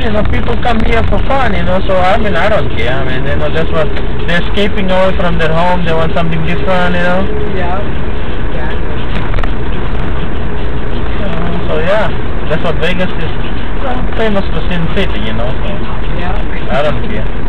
you know, people come here for fun, you know, so I mean, I don't care. I mean, you know, that's what, they're escaping away from their home, they want something different, you know. Yeah. Exactly. Uh, so yeah, that's what Vegas is well, famous for Sin City, you know, so Yeah. I don't care.